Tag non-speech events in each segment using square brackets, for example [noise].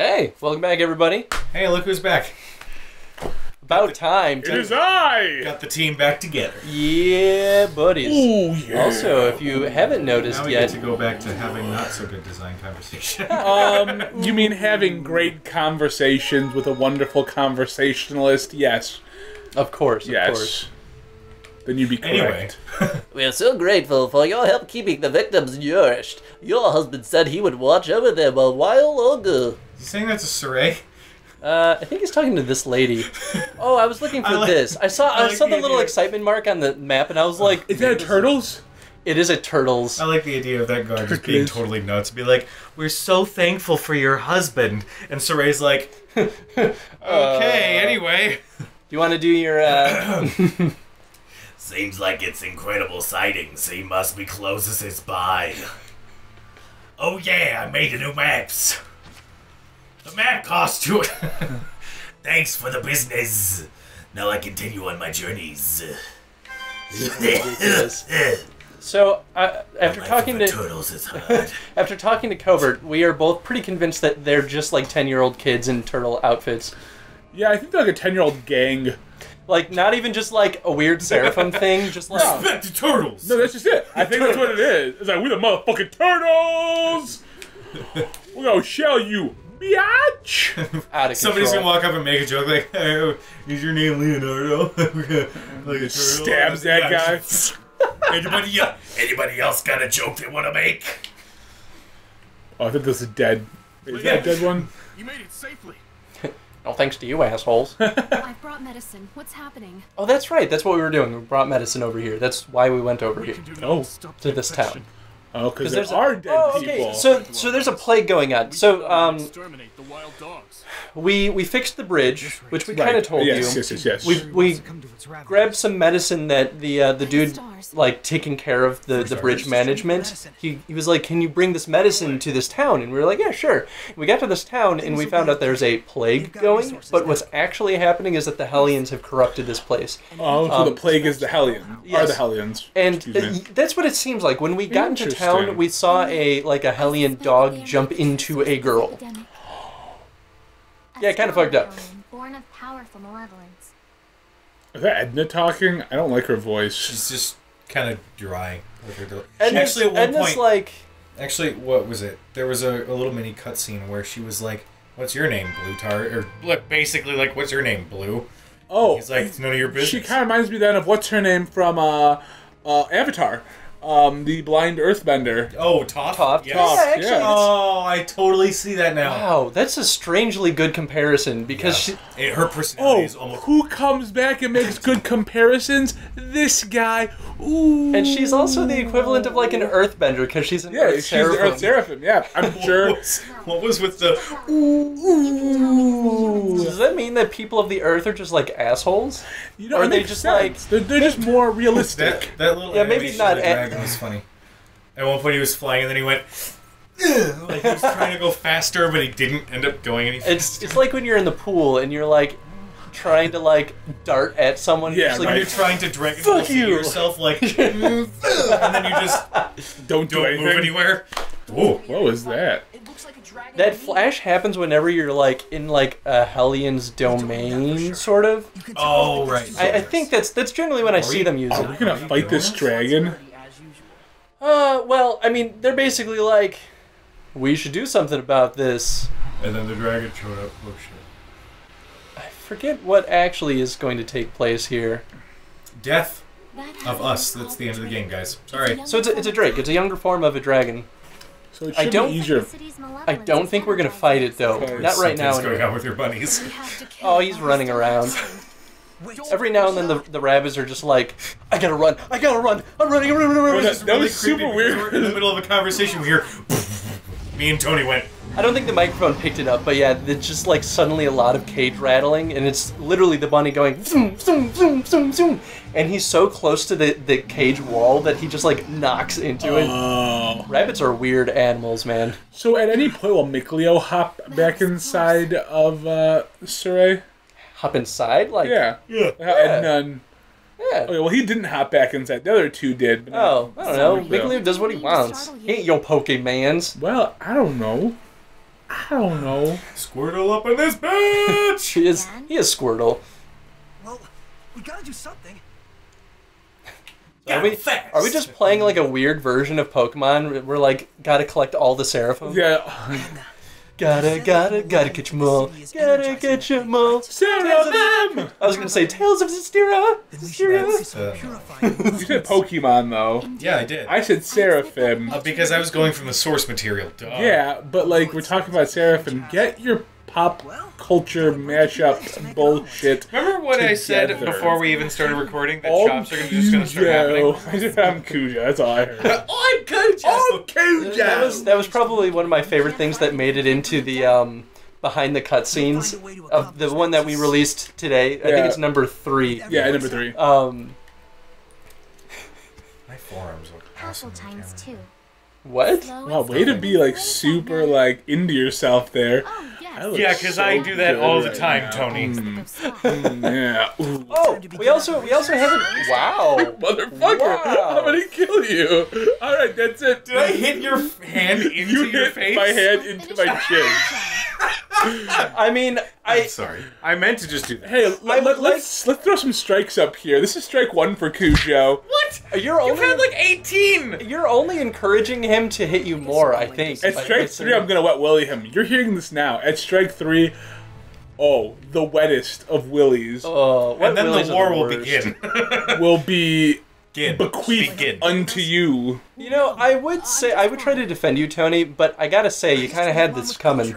Hey, welcome back, everybody. Hey, look who's back. About time. It To... is I. Got the team back together. Yeah, buddies. Ooh, yeah. Also, if you haven't noticed Now we yet, get to go back to having not so good design conversation. [laughs] Um, [laughs] you mean having great conversations with a wonderful conversationalist? Yes. of course, of Yes. course. Then you'd be correct. anyway. [laughs] We're so grateful for your help keeping the victims nourished. Your husband said he would watch over them a while longer. You saying that's a Sorey? Uh, I think he's talking to this lady. [laughs] Oh, I was looking for I like- this. I saw I I, like saw the the little idea. excitement mark on the map, and I was like, Is that a turtles? "It is a turtles." I like the idea of that guard just being Turtles. totally nuts. Be like, we're so thankful for your husband. And Sorey's like, [laughs] okay, anyway. Do you want to do your? Uh... [coughs] Seems like it's incredible sightings. He must be closest by. Oh yeah, I made a new maps. The map cost you. [laughs] Thanks for the business. Now I continue on my journeys. [laughs] so, uh, after talking to turtles is [laughs] hard. after talking to Covert, we are both pretty convinced that they're just like ten year old kids in turtle outfits. Yeah, I think they're like a ten-year-old gang. Like not even just like a weird seraphim thing, just like Respect to turtles. No, that's just it. I think that's what it is. It's like we're the motherfucking turtles. We're gonna shell you, biatch. out of Somebody's gonna walk up and make a joke like, hey, is your name Leonardo? [laughs] like a. Stabs that guy. [laughs] anybody, el- anybody else got a joke they want to make? Oh, I think this is dead. Is Yeah. that a dead one? You made it safely. [laughs] Oh, thanks to you, assholes. I've brought medicine. What's happening? oh, that's right. That's what we were doing. We brought medicine over here. That's why we went over We here can do Oh, nothing stop to the this infection. town. Oh, because there there's a- are dead oh, okay. people. So, so there's a plague going on. So, um, exterminate the wild dogs. we we fixed the bridge, which we Right. kind of told yes, you. yes, yes, yes. We we grabbed some medicine that the uh, the dude like taking care of the, the bridge management. He, he was like, "Can you bring this medicine to this town?" And we were like, "Yeah, sure." We got to this town and we found out there's a plague going. But what's actually happening is that the Hellions have corrupted this place. Oh, so Um, the plague is the Hellion. Are the Hellions? And Excuse uh, that's what it seems like. When we got into town, we saw a like a Hellion dog jump into a girl. [gasps] Yeah, kinda fucked up. Born of powerful malevolence. Is that Edna talking? I don't like her voice. She's just kind of dry. With her del- And actually, at one Edna's point, like, actually, what was it? There was a, a little mini cutscene where she was like, "What's your name, Blue Tar?" Or like, basically, like, "What's your name, Blue?" Oh, He's like, "It's none of your business." she kind of reminds me then of what's her name from uh, uh, Avatar, um, the blind Earthbender. oh, Toph. Toph. Yes. Yeah, actually, yeah. Oh, I totally see that now. wow, that's a strangely good comparison because she, It- her personality Oh, is almost. who comes back and makes [laughs] good comparisons? This guy. Ooh. and she's also the equivalent of like an Earthbender because she's an Yeah, Earth she's Seraphim. the Earth Seraphim. Yeah, I'm [laughs] What sure. was, what was with the? Ooh. Does that mean that people of the Earth are just like assholes? You know, Or it they makes just, sense. they're, they're just more [laughs] That realistic. that little Yeah, maybe animation not of the a- dragon was funny. At one point, he was flying, and then he went. "Ugh," Like he was trying to go faster, but he didn't end up going any faster. It's it's like when you're in the pool and you're like trying to like dart at someone. Yeah, just, like, When right. you're [laughs] trying to drag Fuck you. yourself, like, [laughs] "Mm, and then you just don't do don't anything. move anywhere. Whoa. What was that? Like That flash happens whenever you're like in like a Hellion's domain, sort of. Oh right. I, I think that's that's generally when I see them use Are we it. gonna fight this dragon? Uh, well, I mean, they're basically like, we should do something about this. And then the dragon showed up. Oh shit. I forget what actually is going to take place here. Death of us. That's the end of the game, guys. Sorry. So it's a, it's a drake. It's a younger form of a dragon. So it I should don't- be easier. I don't think we're gonna fight it though. Not right now. Something's going on with your bunnies. Oh, he's running around. Every now and then the, the rabbits are just like, I gotta run, I gotta run, I'm running, I'm running, I'm running. that- that really was super weird. We're in the [laughs] middle of a conversation. We hear. Me and Tony went. I don't think the microphone picked it up, but yeah, it's just like suddenly a lot of cage rattling, and it's literally the bunny going zoom, zoom, zoom, zoom, zoom, and he's so close to the, the cage wall that he just like knocks into it. Oh. Rabbits are weird animals, man. So at any point will Mikleo hop back inside of uh, Sorey? Hop inside, like Yeah. Yeah. How Edna and- yeah. Okay, oh, well he didn't hop back inside. The other two did. But Oh, I don't know. Mikleo. Mikleo does what he wants. He ain't your Pokemans. Well, I don't know. I don't know. Squirtle up in this bitch! [laughs] He is he is Squirtle. Well, we gotta do something. Are we, fast. are we just playing like a weird version of Pokemon? We're like, gotta collect all the Seraphim. Yeah. Gotta, gotta, gotta catch 'em all. Gotta catch 'em all. Seraphim! I was gonna say Tales of Zestiria. Then we Zestira. some purifying. [laughs] You said Pokemon though. Yeah, I did. I said Seraphim. Uh, because I was going from the source material. Duh. Yeah, but like we're talking about Seraphim. Get your pop culture mashup bullshit. Remember what I said before we even started recording? That Oh, chops are gonna- just going to start happening? I [laughs] said I'm Kujo. That's all I heard. [laughs] I'm Kujo! oh, Kujo! That was that was probably one of my favorite things that made it into the um, behind the cutscenes of the one that we released today. I think it's number three. yeah, number three. Um, My forearms look awesome. times two. what? Slow Wow, way to be like super like into yourself there. I Yeah, because I do that all the time, now. Tony. Of slime. mm, [laughs] yeah. Ooh. Oh, we also we also haven't. [laughs] Wow. Motherfucker, Wow. I'm gonna kill you. All right, that's it. Did I hit your [laughs] hand into You your hit face? my hand into my chin. I mean, I'm sorry. I meant to just do that. Hey, I let, would let, let's let's throw some strikes up here. This is strike one for Kujo. What? you're You've only had like 18! you're only encouraging him to hit you more. I think. At by- by strike three, I'm gonna wet willy him. You're hearing this now. At strike three, oh, the wettest of willies uh, Oh, what And then willies the are war will worst? begin. [laughs] will be Begin. bequeathed Begin. unto you. You know, I would say I would try to defend you, Tony, but I gotta say you kind of had this coming.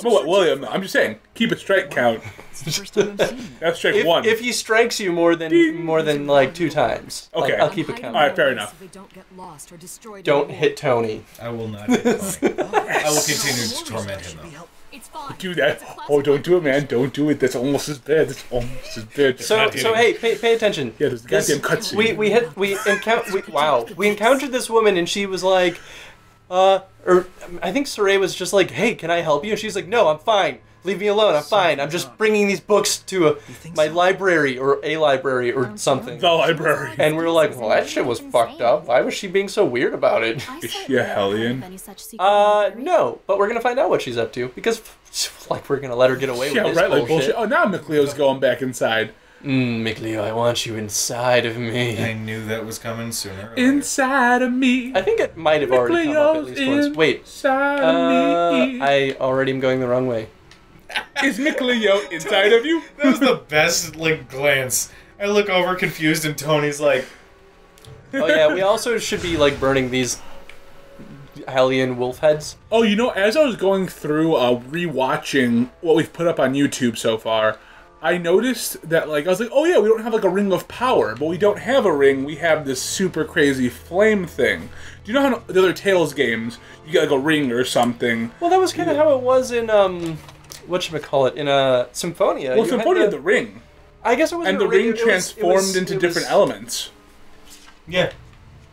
And the works I'm gonna wet. I'm just saying, keep a strike count. [laughs] That's strike If, one. if he strikes you more than more than like two times, I'll- Okay. I'll, keep it count. All right, fair enough. So don't get lost or destroyed. Don't hit Tony. I will not [laughs] hit Tony. I will continue to torment him, though. It's fine. do that. It's a classic Oh, don't do it, man. Don't do it. That's almost as bad. That's almost as bad. So Not so hey, pay, pay attention. Yeah, there's a This- goddamn cutscene. We we hit we encounter wow we encountered this woman and she was like, uh, or I think Sorey was just like, hey, can I help you? And she's like, no, I'm fine. Leave me alone. I'm fine. I'm just bringing these books to a, my so? library or a library or something. the library. And we were like, well, that shit was fucked up. Why was she being so weird about it? I Is she a haven't hellion? of any such secret Uh, no, but we're gonna find out what she's up to because, [laughs] like, we're gonna let her get away Yeah, with this right, like bullshit. bullshit. Oh, now Mikleo's going back inside. Mm, Mikleo, I want you inside of me. I knew that was coming sooner. or later. Inside of me. I think it might have already come up at least once. Wait, Inside uh, of me. I already am going the wrong way. [laughs] Is Mikleo inside of you? That was the best like glance. I look over confused, and Tony's like, Oh yeah, we also should be like burning these Hellion wolf heads. Oh, you know, as I was going through uh, rewatching what we've put up on YouTube so far, I noticed that like I was like, oh yeah, we don't have like a ring of power, but we don't have a ring. We have this super crazy flame thing. Do you know how the other Tales games you get like a ring or something? Well, that was kind of how it was in um, what should we call it in uh, Symphonia. Well, You Symphonia had the- the ring, I guess it was and the ring transformed into different elements. elements. yeah.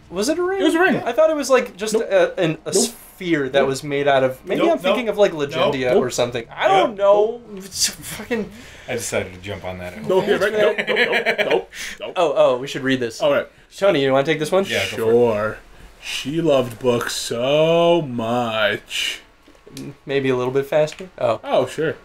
Was it a ring? It was a ring. I thought it was like just Nope. a, an, a Nope. sphere that was made out of. Maybe Nope, I'm thinking nope. of like Legendia Nope. or something. I don't Nope. know. [laughs] It's fucking. I decided to jump on that. No, yeah, right? Nope, nope, nope, [laughs] nope, nope. Oh, oh, we should read this. All right. Tony, you want to take this one? Yeah, go for it. Sure. She loved books so much. Maybe a little bit faster. Oh. Oh, sure.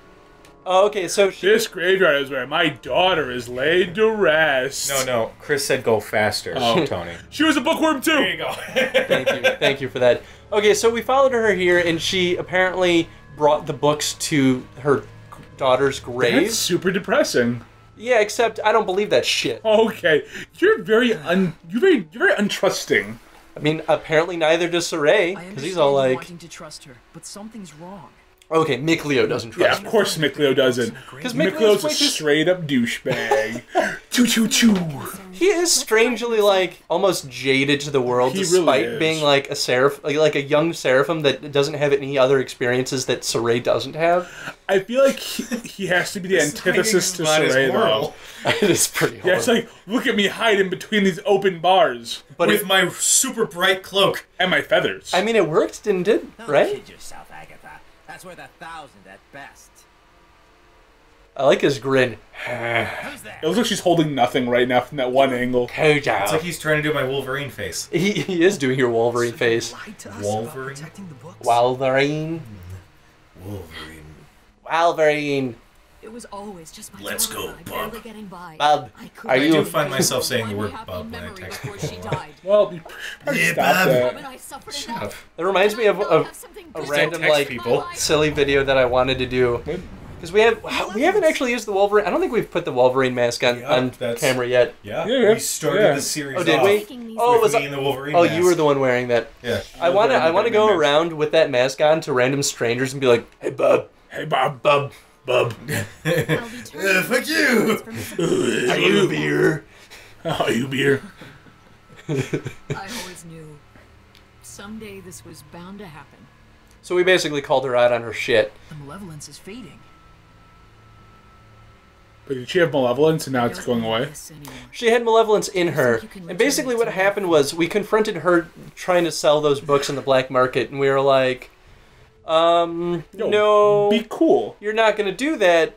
Oh, okay. So she. This graveyard is where my daughter is laid to rest. No, no. Chris said go faster, Oh. [laughs] Tony. She was a bookworm too. There you go. [laughs] Thank you. Thank you for that. Okay, so we followed her here, and she apparently brought the books to her daughter's grave. That's super depressing. Yeah, except I don't believe that shit. Okay, you're very un. You're very. You're very untrusting. I mean, apparently neither does Sorey, because he's all understand you like, wanting to trust her, but something's wrong. Okay, Mikleo doesn't trust. Yeah, of her. course Mikleo doesn't. Because Mick Mikleo's Leo's a straight up douchebag. [laughs] choo choo choo. He is strangely like almost jaded to the world, He despite is. being like a seraph, like, like a young seraphim that doesn't have any other experiences that Sorey doesn't have. I feel like he, he has to be the antithesis to Hiding Sorey though. [laughs] it is pretty. Yeah, it's like look at me hiding between these open bars but With it, my super bright cloak. and my feathers. I mean, it worked, didn't it? Don't Right? Kid yourself, Agatha. That's worth a thousand at best. I like his grin. Who's there? it looks like she's holding nothing right now from that one angle. It's like he's trying to do my Wolverine face. [laughs] He, he is doing your Wolverine face. Lied to us about Wolverine? the books. Wolverine. Hmm. Wolverine. Wolverine. It was always just my Let's go, and I, Bub. barely getting by. I are couldn't I do find myself saying the one word happy bub when I memory text people. she [laughs] died. Well, you [laughs] Yeah, Bob. that. When Shut up. That reminds me of I'll a, something a random text like people. silly video that I wanted to do because we have we haven't actually used the Wolverine. I don't think we've put the Wolverine mask on, Yep, on camera yet. Yeah, Yeah, yeah. we started Yeah. the series Oh, did off we? Oh, with was me I- and the Wolverine Oh, mask. you were the one wearing that. Yeah. I want to I want to go mask. around with that mask on to random strangers and be like, "Hey, Bob. Hey, Bob. bub, bub, [laughs] I'll be Uh, fuck you. [laughs] are you beer?" Oh, you beer. I always knew. Someday this was bound to happen. So we basically called her out on her shit. The malevolence is fading. But did she have malevolence and now it's going away? She had malevolence in her. think you can And basically what return it to happened was we confronted her trying to sell those books in the black market and we were like, um, Yo, no, Be cool. you're not going to do that.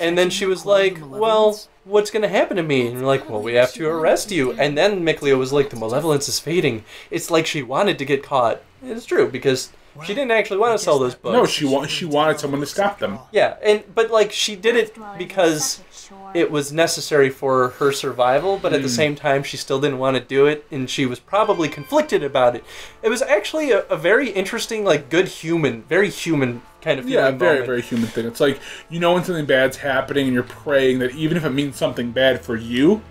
And then she was like, well, what's going to happen to me? And we're like, well, we have to arrest you. And then Mikleo was like, the malevolence is fading. It's like she wanted to get caught. It's true because she didn't actually want to sell those books. No, she wa- she wanted someone to stop them. Yeah, and but like she did it because it was necessary for her survival, but at Hmm. the same time she still didn't want to do it and she was probably conflicted about it. It was actually a, a very interesting, like good human, very human kind of Yeah, feeling very, moment. very human thing. It's like you know when something bad's happening and you're praying that even if it means something bad for you,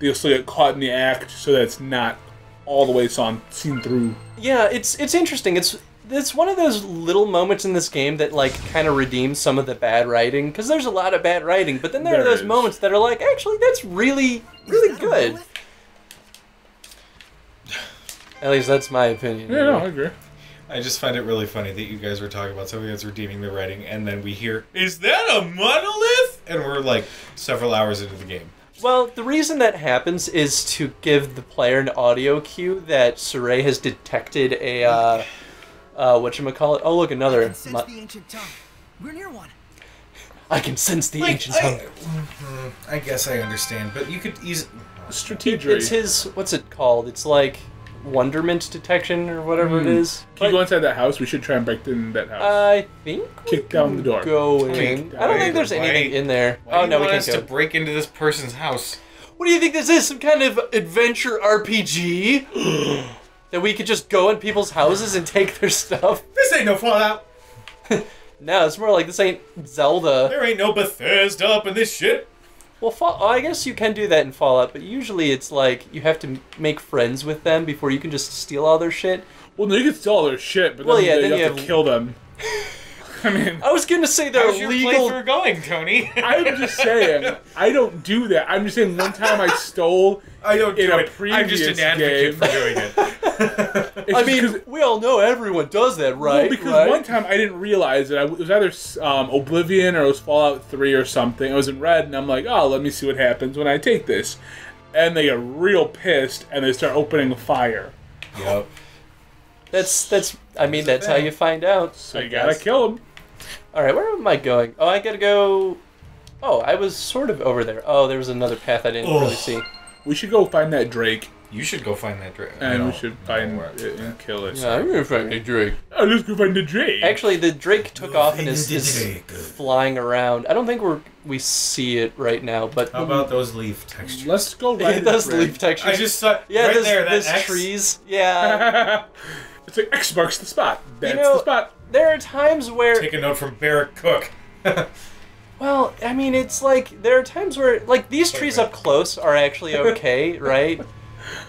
you'll still get caught in the act so that it's not all the way on seen through. Yeah, it's it's interesting. It's it's one of those little moments in this game that like kind of redeems some of the bad writing because there's a lot of bad writing, but then there, are those is. moments that are like actually that's really really good. [sighs] At least that's my opinion. Yeah, no, I agree. I just find it really funny that you guys were talking about something that's redeeming the writing, and then we hear, "Is that a monolith?" And we're like several hours into the game. Well, the reason that happens is to give the player an audio cue that Sorey has detected a, uh, uh, whatchamacallit. Oh, look, another. I another. can sense mo- the ancient tongue. We're near one. I can sense the Like, ancient I, tongue. Mhm, I guess I understand, but you could easily. Strategic. It's his, what's it called? It's like wonderment detection or whatever it is. Can you go inside that house? We should try and break in that house. I think we Kick down the door. go Kick in. down I don't think there's door. anything Why- in there. Why oh do you no, we can't us go. to break into this person's house? What do you think this is? Some kind of adventure RPG? [gasps] [gasps] [gasps] that we could just go in people's houses and take their stuff? [laughs] This ain't no Fallout. [laughs] No, it's more like this ain't Zelda. There ain't no Bethesda up in this shit. Well, Fall- oh, I guess you can do that in Fallout, but usually it's like you have to m- make friends with them before you can just steal all their shit. well, no, you can steal all their shit, but Well, then yeah, you, then have you to have- kill them. [laughs] I mean, I was gonna say they're How's your legal. playthrough going, Tony? I'm just saying, I don't do that. I'm just saying, one time I stole. I don't In do a it. I'm just an advocate game- for doing it. [laughs] It's I mean, we all know everyone does that, right? Well, because right? one time I didn't realize it. I, it was either um, Oblivion or it was Fallout 3 or something. I was in red, and I'm like, oh, let me see what happens when I take this. And they get real pissed, and they start opening fire. yep. [laughs] That's that's. I mean, that's how you find out. So I you gotta guess. kill them. All right, where am I going? Oh, I gotta go. Oh, I was sort of over there. Oh, there was another path I didn't Ugh. really see. We should go find that Drake, You should go find that Drake. and we should find it and kill it. Yeah, I'm gonna find a Drake. Oh, let's go find the Drake. Actually, the Drake took off and is, find is flying around. I don't think we're we see it right now, but How about those leaf textures? let's go right it does leaf textures. I just saw yeah, right this, there. That this X. trees. Yeah, [laughs] it's like X marks the spot. That's know- the spot. there are times where Take a note from Barrett Cook. [laughs] Well, I mean, it's like there are times where like these trees up close are actually okay, [laughs] right?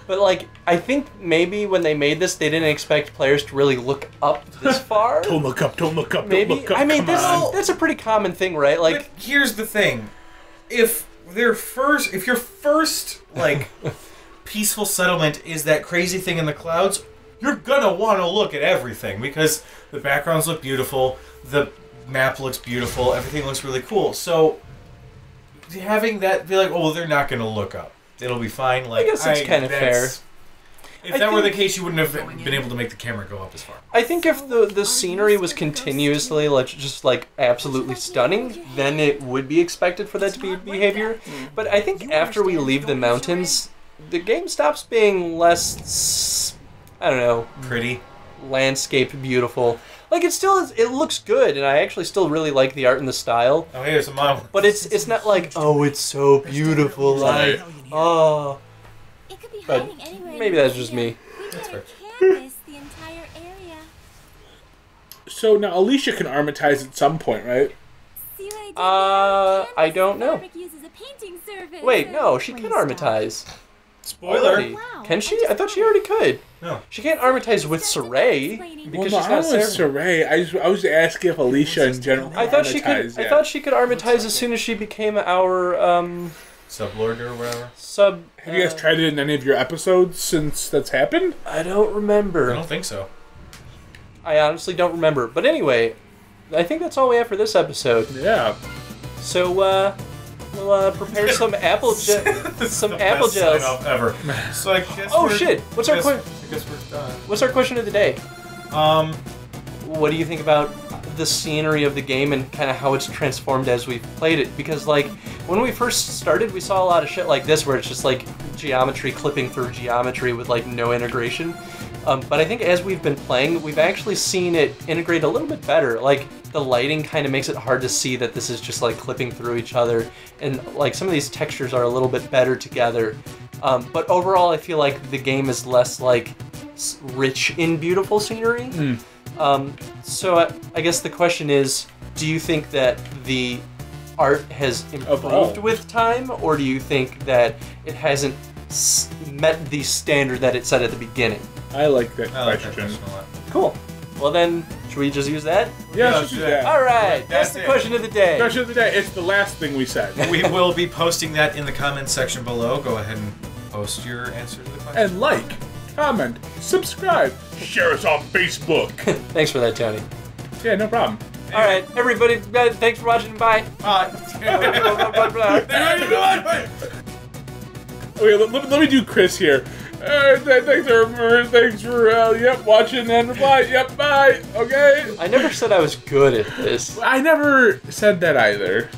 But like I think maybe when they made this, they didn't expect players to really look up this [laughs] far. Don't look up. Don't look up. maybe Don't look up. I mean this on. that's a pretty common thing, right? Like but here's the thing: if their first, if your first like [laughs] peaceful settlement is that crazy thing in the clouds, you're gonna want to look at everything because the backgrounds look beautiful, the map looks beautiful, everything looks really cool. So having that be like, oh, well, they're not gonna look up. It'll be fine. Like guess that's kinda that's- If I that were the case, you wouldn't have been able to make the camera go up as far. I think if the the scenery was continuously like just like absolutely stunning, then it would be expected for that to be behavior. Mm. But I think after we leave the mountains, the game stops being less I don't know, Pretty. landscape beautiful. Like it still is. It looks good, and I actually still really like the art and the style. Oh, here's a model. But it's it's not like oh, it's so beautiful. Like oh, It could be But hiding anywhere. maybe that's just me. That's fair. canvas the entire area. So now Alisha can armatize at some point, right? See I Uh. I don't know. fabric uses a painting surface. wait, no, she can armatize. Spoiler. Already. Wow, Can she? just I thought she already could. No. She can't armatize with Sorey because well, she's I not don't know Sarah. Sorey. I, just, I was asking if Alisha in general. I thought she could. armatize, I thought she could armatize as soon as she became our um Sublord or whatever. sub. Have you guys uh, tried it in any of your episodes since that's happened? I don't remember. I don't think so. I honestly don't remember. But anyway, I think that's all we have for this episode. Yeah. So uh, we'll uh, prepare some [laughs] apple ge- some apple gels. ever. So I guess. Oh, we're- shit. What's our guess- que- I guess we're done. What's our question of the day? Um, What do you think about the scenery of the game and kind of how it's transformed as we've played it? Because like when we first started, we saw a lot of shit like this where it's just like geometry clipping through geometry with like no integration. Um, but I think as we've been playing, we've actually seen it integrate a little bit better. Like the lighting kind of makes it hard to see that this is just like clipping through each other, and like some of these textures are a little bit better together. Um, but overall, I feel like the game is less like rich in beautiful scenery. Um, so I, I guess the question is, do you think that the art has improved Evolved. with time, or do you think that it hasn't met the standard that it set at the beginning? I like that I like that question. question a lot. Cool. Well then, should we just use that? Yeah, Yeah, let's do that. All right. That's, That's the it. question of the day. Question of the day. It's the last thing we said. [laughs] we will be posting that in the comments section below. Go ahead and post your answer to the question. and like, comment, subscribe, share us on Facebook. [laughs] Thanks for that, Tony. yeah, no problem. All right, everybody. uh, Thanks for watching. Bye. Bye. Blah, blah, blah, blah. Okay, let, let, let me do Chris here. Uh, th- thanks for, thanks for, uh, yep, watching and reply. Yep, bye. Okay. I never said I was good at this. I never said that either.